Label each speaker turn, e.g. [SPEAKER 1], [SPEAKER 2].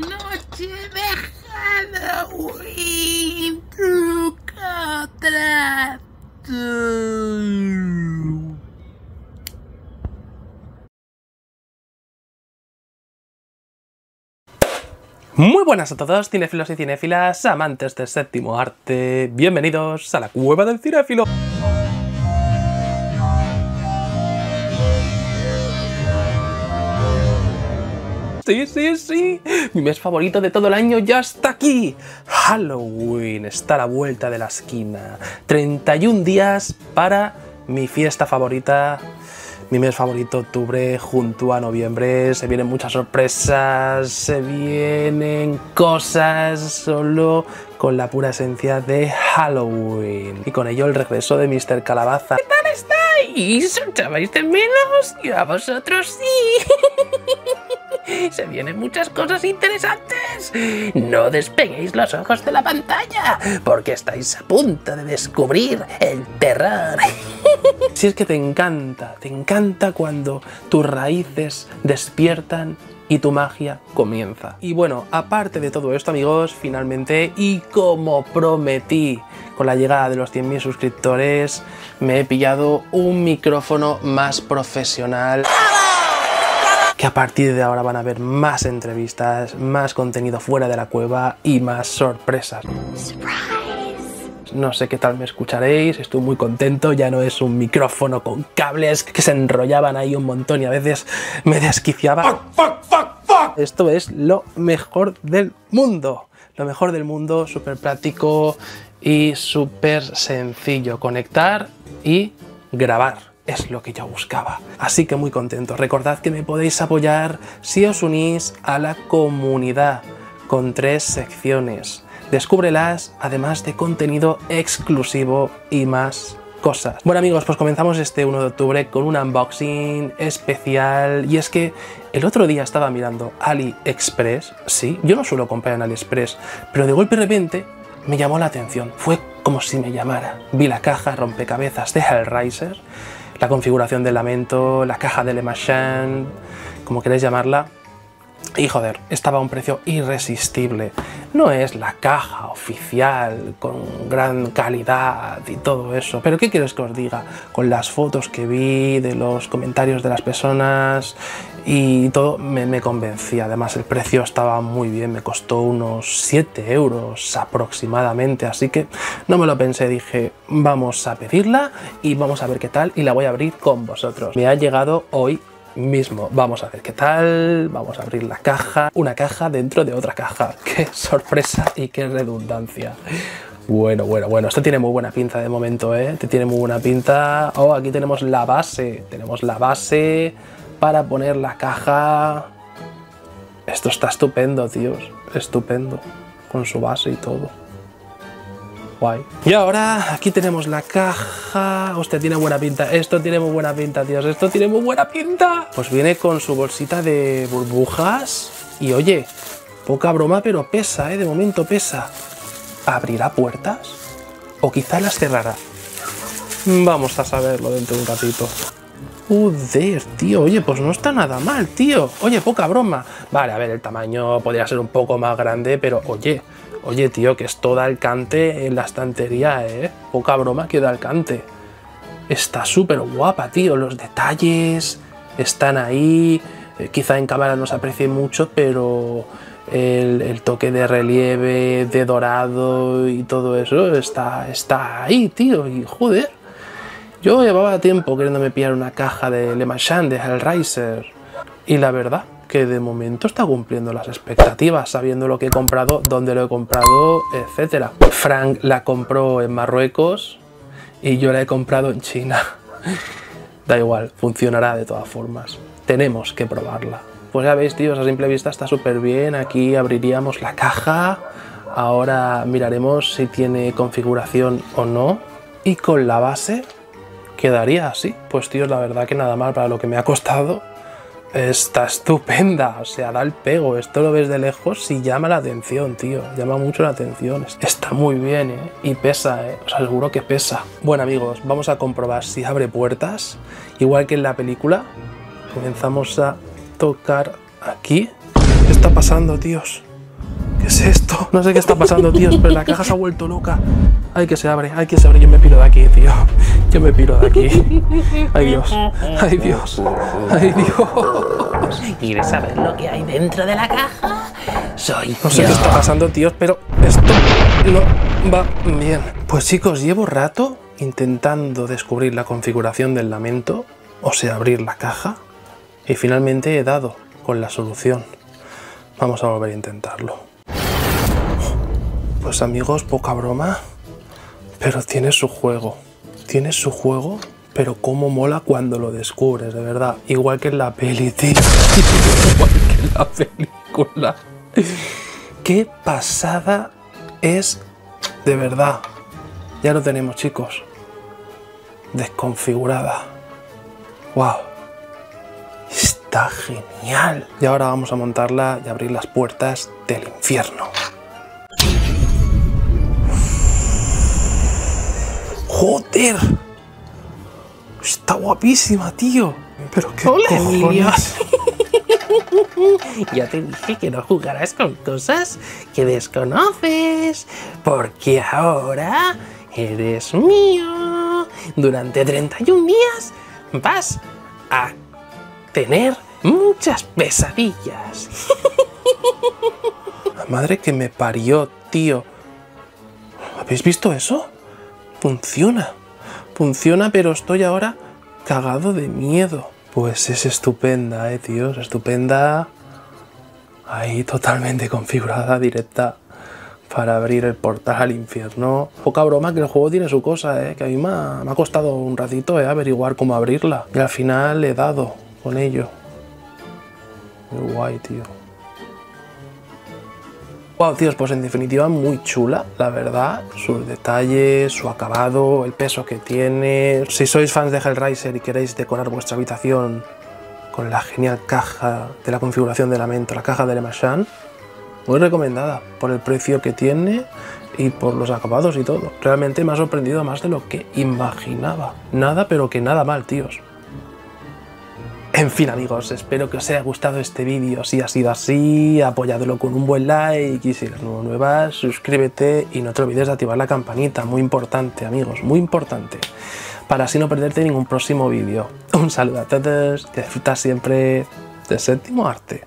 [SPEAKER 1] noche de Halloween.
[SPEAKER 2] Muy buenas a todos, cinéfilos y cinéfilas, amantes del séptimo arte. Bienvenidos a la cueva del cinéfilo. Sí, sí, sí. Mi mes favorito de todo el año ya está aquí. Halloween está a la vuelta de la esquina. 31 días para mi fiesta favorita. Mi mes favorito, octubre, junto a noviembre. Se vienen muchas sorpresas, se vienen cosas solo con la pura esencia de Halloween. Y con ello el regreso de Mr. Calabaza.
[SPEAKER 1] ¿Qué tal estáis? ¿Os echabais de menos? Yo a vosotros sí. Se vienen muchas cosas interesantes. No despeguéis los ojos de la pantalla, porque estáis a punto de descubrir el terror.
[SPEAKER 2] Si es que te encanta, te encanta cuando tus raíces despiertan y tu magia comienza. Y bueno, aparte de todo esto, amigos, finalmente, y como prometí con la llegada de los 100.000 suscriptores, me he pillado un micrófono más profesional que a partir de ahora van a haber más entrevistas, más contenido fuera de la cueva y más sorpresas. No sé qué tal me escucharéis, estoy muy contento, ya no es un micrófono con cables que se enrollaban ahí un montón y a veces me desquiciaba. Esto es lo mejor del mundo, lo mejor del mundo, súper práctico y súper sencillo, conectar y grabar es lo que yo buscaba. Así que muy contento. Recordad que me podéis apoyar si os unís a la comunidad con tres secciones. Descúbrelas, además de contenido exclusivo y más cosas. Bueno amigos, pues comenzamos este 1 de octubre con un unboxing especial y es que el otro día estaba mirando AliExpress, sí, yo no suelo comprar en AliExpress, pero de golpe de repente me llamó la atención, fue como si me llamara. Vi la caja rompecabezas de Hellraiser la configuración del lamento, la caja de Le Machin, como queréis llamarla. Y joder, estaba a un precio irresistible. No es la caja oficial con gran calidad y todo eso. Pero ¿qué quieres que os diga? Con las fotos que vi, de los comentarios de las personas y todo, me, convencía. Además, el precio estaba muy bien, me costó unos 7 euros aproximadamente. Así que no me lo pensé, dije, vamos a pedirla y vamos a ver qué tal. Y la voy a abrir con vosotros. Me ha llegado hoy mismo. Vamos a ver qué tal, vamos a abrir la caja, una caja dentro de otra caja. Qué sorpresa y qué redundancia. Bueno, bueno, bueno, esto tiene muy buena pinta de momento, ¿eh? Tiene muy buena pinta. Oh, aquí tenemos la base, tenemos la base para poner la caja. Esto está estupendo, tíos, estupendo, con su base y todo. Y ahora aquí tenemos la caja. Hostia, tiene buena pinta. Esto tiene muy buena pinta, tíos. Esto tiene muy buena pinta. Pues viene con su bolsita de burbujas. Y oye, poca broma, pero pesa, ¿eh? De momento pesa. ¿Abrirá puertas? ¿O quizá las cerrará? Vamos a saberlo dentro de un ratito. Joder, tío, oye, pues no está nada mal, tío. Oye, poca broma. Vale, a ver, el tamaño podría ser un poco más grande, pero oye, oye, tío, que es toda Alcante en la estantería, ¿eh? Poca broma que da Alcante. Está súper guapa, tío. Los detalles están ahí. Eh, quizá en cámara no se aprecie mucho, pero el, el, toque de relieve, de dorado y todo eso está, está ahí, tío. Y joder. Yo llevaba tiempo queriéndome pillar una caja de Le Machin de Hellraiser. Y la verdad que de momento está cumpliendo las expectativas, sabiendo lo que he comprado, dónde lo he comprado, etc. Frank la compró en Marruecos y yo la he comprado en China. da igual, funcionará de todas formas. Tenemos que probarla. Pues ya veis, tíos, a simple vista está súper bien. Aquí abriríamos la caja. Ahora miraremos si tiene configuración o no. Y con la base quedaría así. Pues tíos, la verdad que nada mal para lo que me ha costado. Está estupenda, o sea, da el pego. Esto lo ves de lejos y llama la atención, tío. Llama mucho la atención. Está muy bien, ¿eh? Y pesa, ¿eh? Os aseguro que pesa. Bueno, amigos, vamos a comprobar si abre puertas. Igual que en la película. Comenzamos a tocar aquí. ¿Qué está pasando, tíos? es esto? No sé qué está pasando, tíos, pero la caja se ha vuelto loca. Ay, que se abre, ay, que se abre. Yo me piro de aquí, tío. Yo me piro de aquí. Ay, Dios. Ay, Dios. Ay, Dios.
[SPEAKER 1] ¿Quieres saber lo que hay dentro de la caja? Soy
[SPEAKER 2] No sé
[SPEAKER 1] yo.
[SPEAKER 2] qué está pasando, tíos, pero esto no va bien. Pues chicos, llevo rato intentando descubrir la configuración del lamento, o sea, abrir la caja, y finalmente he dado con la solución. Vamos a volver a intentarlo. Pues amigos, poca broma, pero tiene su juego. Tiene su juego, pero cómo mola cuando lo descubres, de verdad. Igual que en la peli. Igual que en la película. Qué pasada es de verdad. Ya lo tenemos, chicos. Desconfigurada. Wow. Está genial. Y ahora vamos a montarla y abrir las puertas del infierno. ¡Joder! Está guapísima, tío. Pero qué
[SPEAKER 1] Hola,
[SPEAKER 2] cojones.
[SPEAKER 1] Ya te dije que no jugarás con cosas que desconoces, porque ahora eres mío. Durante 31 días vas a tener muchas pesadillas.
[SPEAKER 2] La madre que me parió, tío. ¿Habéis visto eso? Funciona. Funciona, pero estoy ahora cagado de miedo. Pues es estupenda, eh, tío. Es estupenda. Ahí totalmente configurada, directa para abrir el portal al infierno. Poca broma que el juego tiene su cosa, eh. Que a mí me ha, costado un ratito, eh, averiguar cómo abrirla. Y al final he dado con ello. Muy guay, tío. Wow, tíos, pues en definitiva muy chula, la verdad. Sus detalles, su acabado, el peso que tiene. Si sois fans de Hellraiser y queréis decorar vuestra habitación con la genial caja de la configuración de lamento, la caja de Lemachan, muy recomendada por el precio que tiene y por los acabados y todo. Realmente me ha sorprendido más de lo que imaginaba. Nada, pero que nada mal, tíos. En fin amigos, espero que os haya gustado este vídeo. Si ha sido así, apoyadlo con un buen like y si eres nuevo o nueva, suscríbete y no te olvides de activar la campanita. Muy importante amigos, muy importante. Para así no perderte ningún próximo vídeo. Un saludo a todos, que disfrutas siempre de séptimo arte.